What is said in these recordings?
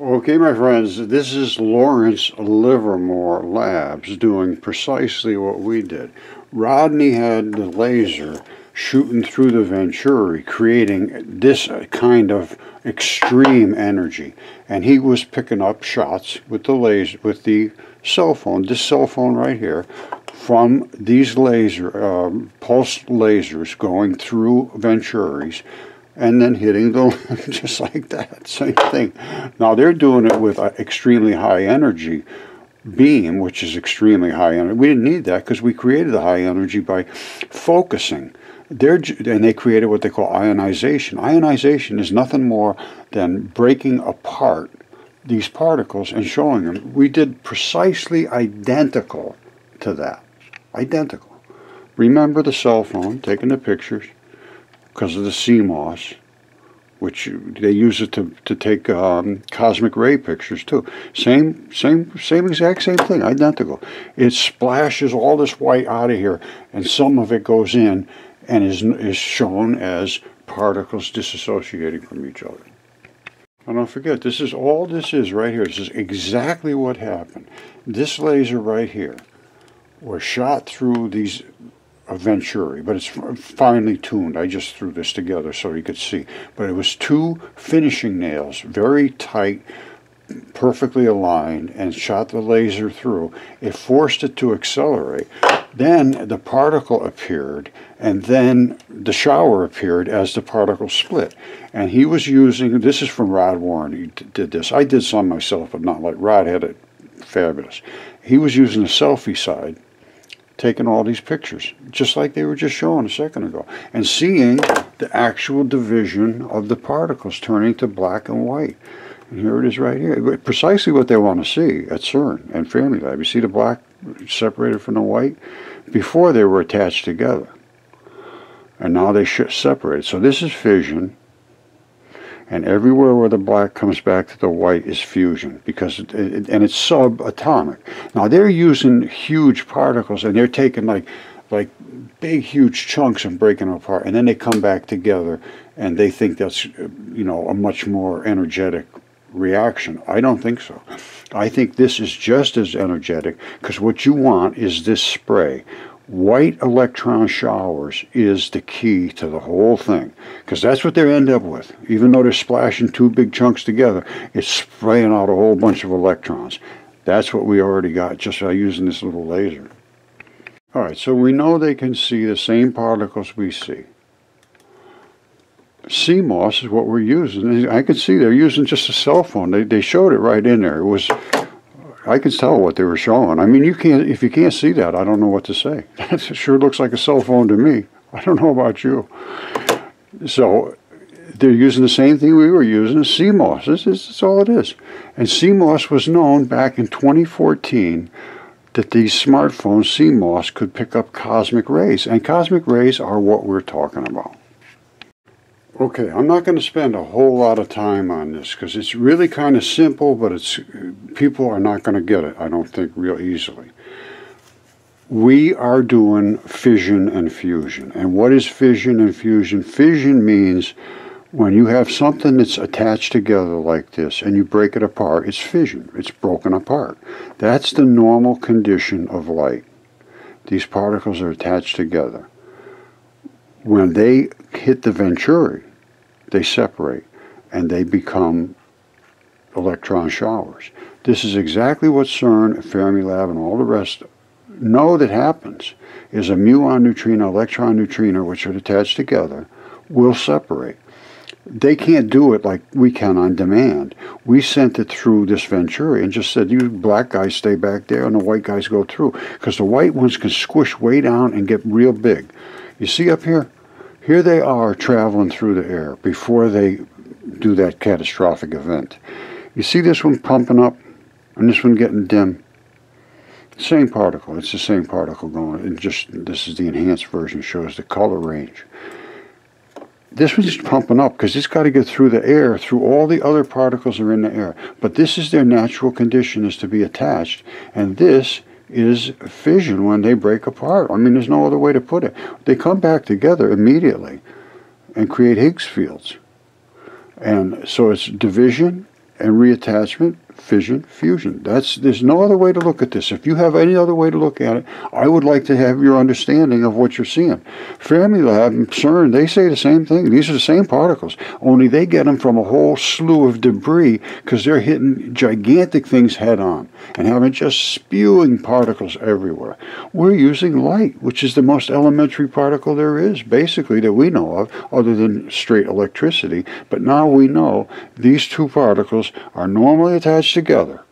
Okay, my friends, this is Lawrence Livermore Labs doing precisely what we did. Rodney had the laser shooting through the Venturi, creating this kind of extreme energy. And he was picking up shots with the laser, with the cell phone, this cell phone right here, from these laser, um, pulse lasers going through Venturis and then hitting the just like that, same thing. Now they're doing it with an extremely high energy beam, which is extremely high energy. We didn't need that because we created the high energy by focusing. They're, and they created what they call ionization. Ionization is nothing more than breaking apart these particles and showing them. We did precisely identical to that. Identical. Remember the cell phone, taking the pictures because of the CMOS which they use it to, to take um, cosmic ray pictures too. Same, same, same exact same thing, identical. It splashes all this white out of here, and some of it goes in and is, is shown as particles disassociating from each other. And don't forget, this is all this is right here. This is exactly what happened. This laser right here was shot through these Venturi, but it's finely tuned. I just threw this together so you could see. But it was two finishing nails, very tight, perfectly aligned, and shot the laser through. It forced it to accelerate. Then the particle appeared, and then the shower appeared as the particle split. And he was using, this is from Rod Warren, he did this. I did some myself, but not like Rod had it fabulous. He was using the selfie side taking all these pictures, just like they were just showing a second ago, and seeing the actual division of the particles turning to black and white. And here it is right here. Precisely what they want to see at CERN and Fermilab. You see the black separated from the white? Before they were attached together. And now they separate. So this is fission and everywhere where the black comes back to the white is fusion because it, it, and it's subatomic. Now they're using huge particles and they're taking like like big huge chunks and breaking them apart and then they come back together and they think that's you know a much more energetic reaction. I don't think so. I think this is just as energetic because what you want is this spray white electron showers is the key to the whole thing because that's what they end up with even though they're splashing two big chunks together it's spraying out a whole bunch of electrons that's what we already got just by using this little laser all right so we know they can see the same particles we see CMOS is what we're using. I can see they're using just a cell phone. They, they showed it right in there. It was I can tell what they were showing. I mean, you can't if you can't see that, I don't know what to say. That sure looks like a cell phone to me. I don't know about you. So they're using the same thing we were using, CMOS. This is that's all it is. And CMOS was known back in 2014 that these smartphones, CMOS, could pick up cosmic rays. And cosmic rays are what we're talking about. Okay, I'm not going to spend a whole lot of time on this because it's really kind of simple, but it's people are not going to get it, I don't think, real easily. We are doing fission and fusion. And what is fission and fusion? Fission means when you have something that's attached together like this and you break it apart, it's fission. It's broken apart. That's the normal condition of light. These particles are attached together. When they hit the venturi, they separate and they become electron showers. This is exactly what CERN, Fermilab, and all the rest know that happens, is a muon neutrino, electron neutrino, which are attached together, will separate. They can't do it like we can on demand. We sent it through this Venturi and just said, you black guys stay back there and the white guys go through. Because the white ones can squish way down and get real big. You see up here? Here they are traveling through the air before they do that catastrophic event. You see this one pumping up and this one getting dim. Same particle. It's the same particle going. It just this is the enhanced version. Shows the color range. This one's pumping up because it's got to get through the air, through all the other particles that are in the air. But this is their natural condition is to be attached. And this is fission when they break apart. I mean, there's no other way to put it. They come back together immediately and create Higgs fields. And so it's division and reattachment, fission, fusion. That's there's no other way to look at this. If you have any other way to look at it, I would like to have your understanding of what you're seeing. Fermilab and CERN, they say the same thing. These are the same particles, only they get them from a whole slew of debris because they're hitting gigantic things head on and having just spewing particles everywhere. We're using light, which is the most elementary particle there is, basically, that we know of, other than straight electricity. But now we know these two particles are normally attached together.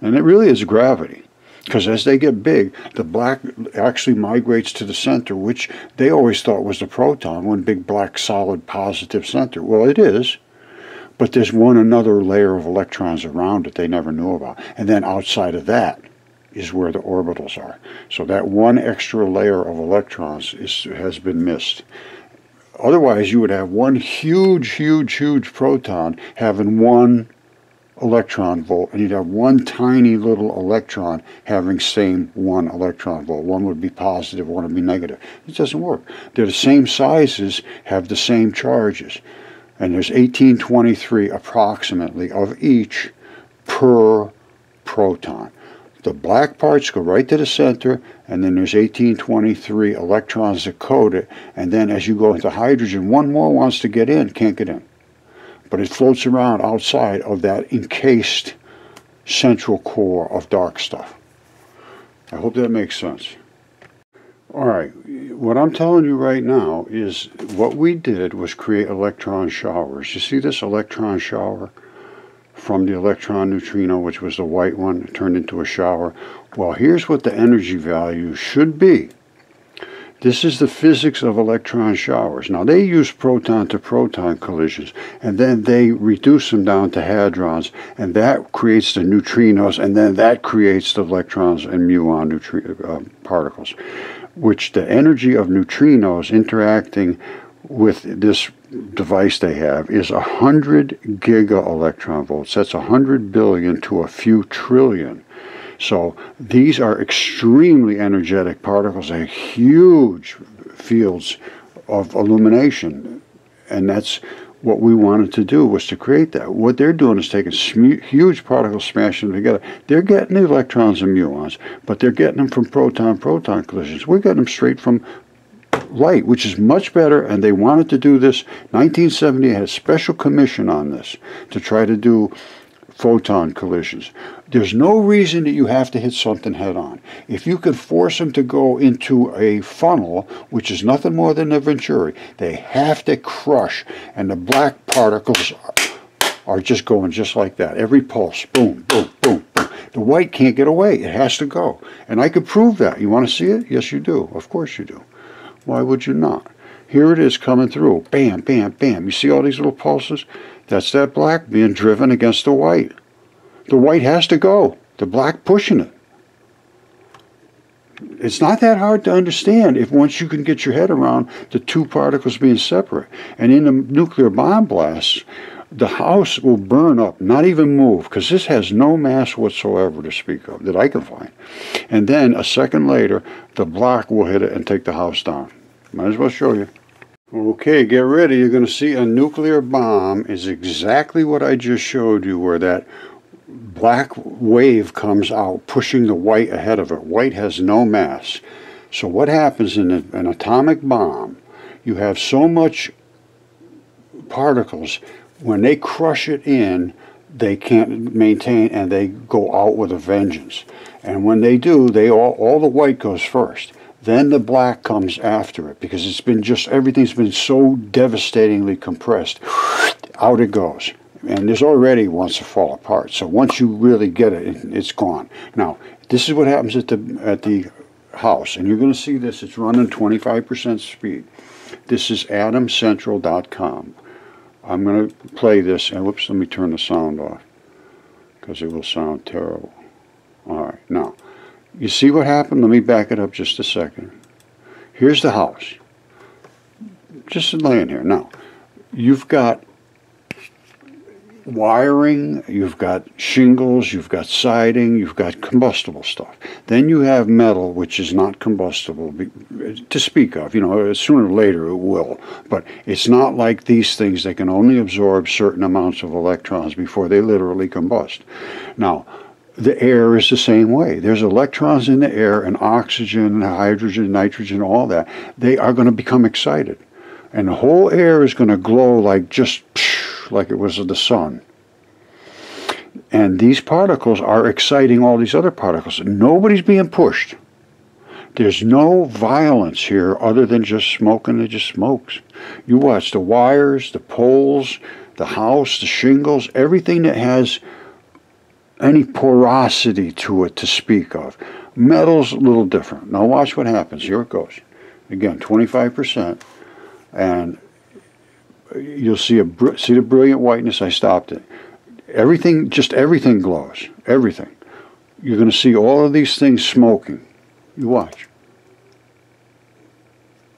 And it really is gravity. Because as they get big, the black actually migrates to the center, which they always thought was the proton, one big black solid positive center. Well, it is. But there's one another layer of electrons around it they never knew about. And then outside of that is where the orbitals are. So that one extra layer of electrons is, has been missed. Otherwise, you would have one huge, huge, huge proton having one electron volt, and you'd have one tiny little electron having same one electron volt. One would be positive, one would be negative. It doesn't work. They're the same sizes, have the same charges and there's 1823 approximately of each per proton. The black parts go right to the center, and then there's 1823 electrons that code it, and then as you go into hydrogen, one more wants to get in, can't get in. But it floats around outside of that encased central core of dark stuff. I hope that makes sense. All right, what I'm telling you right now is what we did was create electron showers. You see this electron shower from the electron neutrino, which was the white one, turned into a shower. Well, here's what the energy value should be. This is the physics of electron showers. Now, they use proton to proton collisions, and then they reduce them down to hadrons, and that creates the neutrinos, and then that creates the electrons and muon uh, particles which the energy of neutrinos interacting with this device they have is 100 giga electron volts. That's 100 billion to a few trillion. So these are extremely energetic particles. They huge fields of illumination. And that's what we wanted to do was to create that. What they're doing is taking huge particles, smashing them together. They're getting the electrons and muons, but they're getting them from proton-proton collisions. We're getting them straight from light, which is much better, and they wanted to do this. 1970 had a special commission on this to try to do photon collisions. There's no reason that you have to hit something head on. If you can force them to go into a funnel, which is nothing more than a Venturi, they have to crush, and the black particles are just going just like that. Every pulse, boom, boom, boom, boom. The white can't get away. It has to go. And I could prove that. You want to see it? Yes, you do. Of course you do. Why would you not? Here it is coming through. Bam, bam, bam. You see all these little pulses? That's that black being driven against the white. The white has to go. The black pushing it. It's not that hard to understand if once you can get your head around the two particles being separate. And in a nuclear bomb blast, the house will burn up, not even move, because this has no mass whatsoever to speak of that I can find. And then a second later, the block will hit it and take the house down. Might as well show you. Okay, get ready. You're going to see a nuclear bomb is exactly what I just showed you, where that black wave comes out, pushing the white ahead of it. White has no mass. So what happens in an atomic bomb, you have so much particles, when they crush it in, they can't maintain and they go out with a vengeance. And when they do, they all, all the white goes first. Then the black comes after it because it's been just everything's been so devastatingly compressed. Out it goes. And this already wants to fall apart. So once you really get it, it's gone. Now, this is what happens at the at the house. And you're going to see this. It's running 25% speed. This is atomcentral.com. I'm going to play this. And whoops, let me turn the sound off because it will sound terrible. All right, now. You see what happened? Let me back it up just a second. Here's the house. Just laying here. Now, you've got wiring, you've got shingles, you've got siding, you've got combustible stuff. Then you have metal, which is not combustible to speak of. You know, sooner or later it will, but it's not like these things. They can only absorb certain amounts of electrons before they literally combust. Now, the air is the same way. There's electrons in the air and oxygen, and hydrogen, nitrogen, all that. They are going to become excited. And the whole air is going to glow like just like it was the sun. And these particles are exciting all these other particles. Nobody's being pushed. There's no violence here other than just smoking. It just smokes. You watch the wires, the poles, the house, the shingles, everything that has any porosity to it to speak of. Metal's a little different. Now watch what happens. Here it goes. Again, 25%. And you'll see a see the brilliant whiteness. I stopped it. Everything, just everything glows. Everything. You're going to see all of these things smoking. You watch.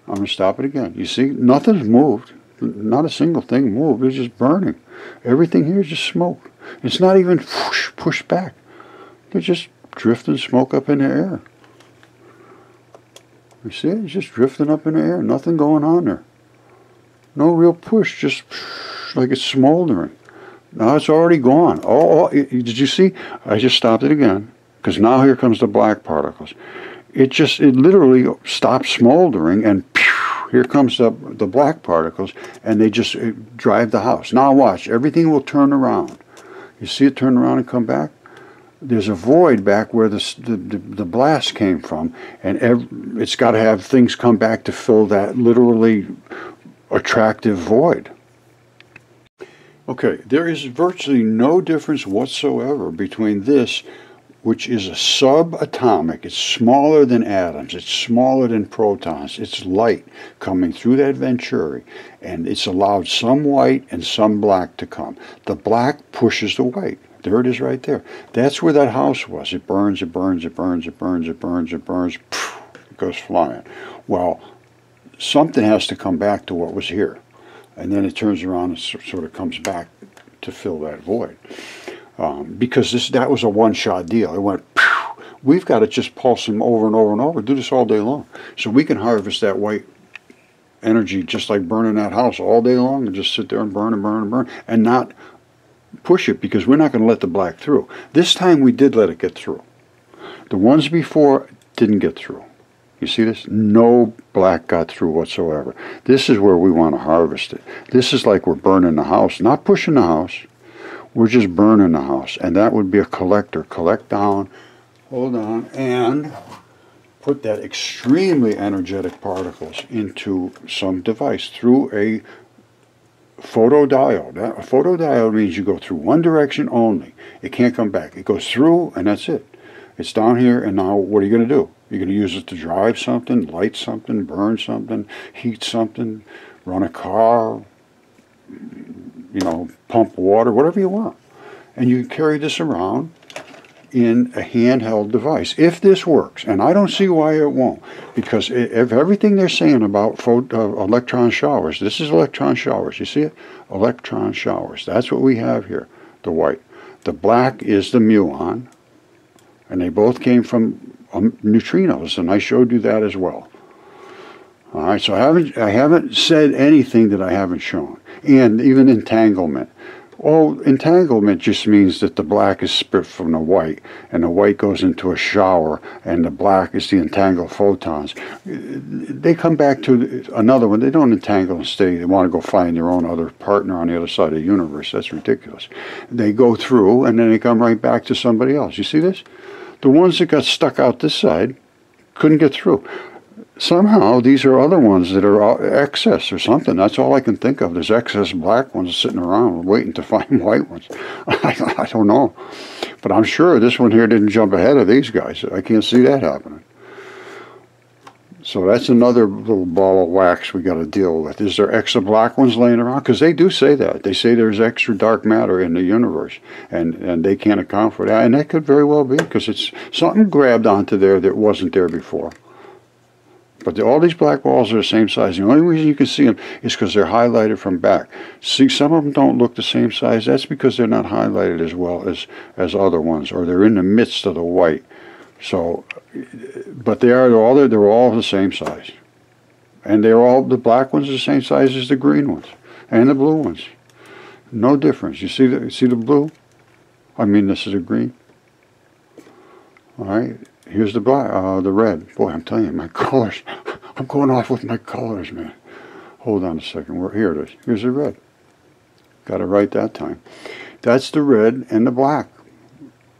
I'm going to stop it again. You see, nothing's moved. Not a single thing moved. It's just burning. Everything here is just smoke. It's not even pushed back. They're just drifting smoke up in the air. You see, it's just drifting up in the air. Nothing going on there. No real push, just like it's smoldering. Now it's already gone. Oh, oh, did you see? I just stopped it again because now here comes the black particles. It just, it literally stops smoldering and here comes the, the black particles and they just uh, drive the house. Now watch, everything will turn around. You see it turn around and come back? There's a void back where the, the, the blast came from and it's got to have things come back to fill that literally attractive void. Okay, there is virtually no difference whatsoever between this, which is a subatomic, it's smaller than atoms, it's smaller than protons, it's light coming through that venturi, and it's allowed some white and some black to come. The black pushes the white. There it is right there. That's where that house was. It burns, it burns, it burns, it burns, it burns, it burns, it goes flying. Well, something has to come back to what was here. And then it turns around and sort of comes back to fill that void. Um, because this that was a one-shot deal. It went, we've got to just pulse them over and over and over, do this all day long. So we can harvest that white energy just like burning that house all day long and just sit there and burn and burn and burn and not push it because we're not going to let the black through. This time we did let it get through. The ones before didn't get through. You see this? No black got through whatsoever. This is where we want to harvest it. This is like we're burning the house, not pushing the house. We're just burning the house. And that would be a collector. Collect down, hold on, and put that extremely energetic particles into some device through a photodiode. A photodiode means you go through one direction only. It can't come back. It goes through and that's it. It's down here and now what are you going to do? You're going to use it to drive something, light something, burn something, heat something, run a car, you know, pump water, whatever you want. And you carry this around in a handheld device. If this works, and I don't see why it won't, because if everything they're saying about uh, electron showers, this is electron showers. You see it? Electron showers. That's what we have here, the white. The black is the muon, and they both came from um, neutrinos, and I showed you that as well. All right, so I haven't I haven't said anything that I haven't shown, and even entanglement. Well, entanglement just means that the black is split from the white, and the white goes into a shower, and the black is the entangled photons. They come back to another one. They don't entangle and stay. They want to go find their own other partner on the other side of the universe. That's ridiculous. They go through, and then they come right back to somebody else. You see this? The ones that got stuck out this side couldn't get through. Somehow these are other ones that are excess or something. That's all I can think of. There's excess black ones sitting around waiting to find white ones. I, I don't know. But I'm sure this one here didn't jump ahead of these guys. I can't see that happening. So that's another little ball of wax we got to deal with. Is there extra black ones laying around? Because they do say that. They say there's extra dark matter in the universe, and, and they can't account for that. And that could very well be because it's something grabbed onto there that wasn't there before. But the, all these black balls are the same size. The only reason you can see them is because they're highlighted from back. See, some of them don't look the same size. That's because they're not highlighted as well as, as other ones, or they're in the midst of the white. So, but they are all they're all the same size, and they're all the black ones are the same size as the green ones and the blue ones. No difference. You see the see the blue? I mean, this is a green. All right. Here's the black, uh, the red. Boy, I'm telling you, my colors. I'm going off with my colors, man. Hold on a second. Where here it is. Here's the red. Got it right that time. That's the red and the black.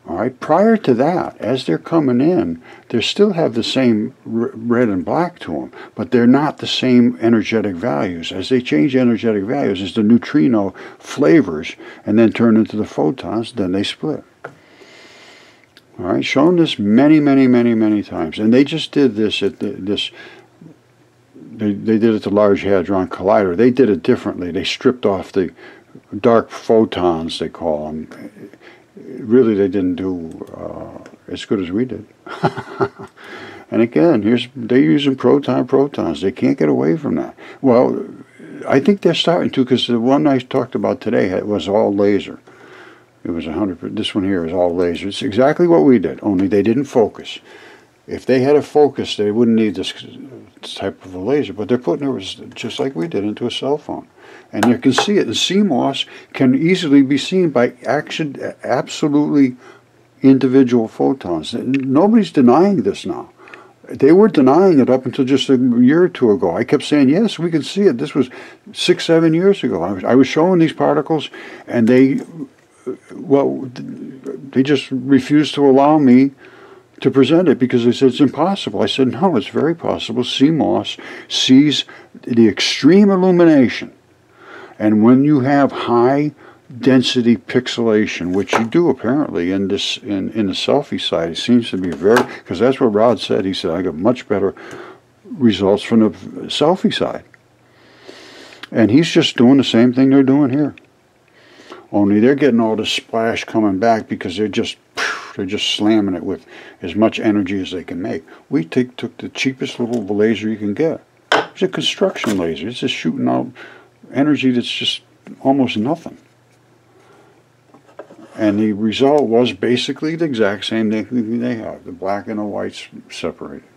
All right. Prior to that, as they're coming in, they still have the same red and black to them, but they're not the same energetic values. As they change energetic values, as the neutrino flavors and then turn into the photons, then they split. All right, shown this many, many, many, many times, and they just did this at the, this. They, they did it to Large Hadron Collider. They did it differently. They stripped off the dark photons, they call them. Really, they didn't do uh, as good as we did. and again, here's they're using proton protons. They can't get away from that. Well, I think they're starting to because the one I talked about today was all laser. It was 100, this one here is all laser. It's exactly what we did, only they didn't focus. If they had a focus, they wouldn't need this type of a laser, but they're putting it just like we did into a cell phone. And you can see it. The CMOS can easily be seen by action, absolutely individual photons. Nobody's denying this now. They were denying it up until just a year or two ago. I kept saying, yes, we can see it. This was six, seven years ago. I was, I was showing these particles, and they well, they just refused to allow me to present it because they said it's impossible. I said, no, it's very possible. CMOS sees the extreme illumination. And when you have high density pixelation, which you do apparently in this in, in the selfie side, it seems to be very because that's what Rod said. He said I got much better results from the selfie side. And he's just doing the same thing they're doing here. Only they're getting all the splash coming back because they're just they're just slamming it with as much energy as they can make. We take, took the cheapest little laser you can get. It's a construction laser. It's just shooting out energy that's just almost nothing. And the result was basically the exact same thing they have. The black and the whites separated.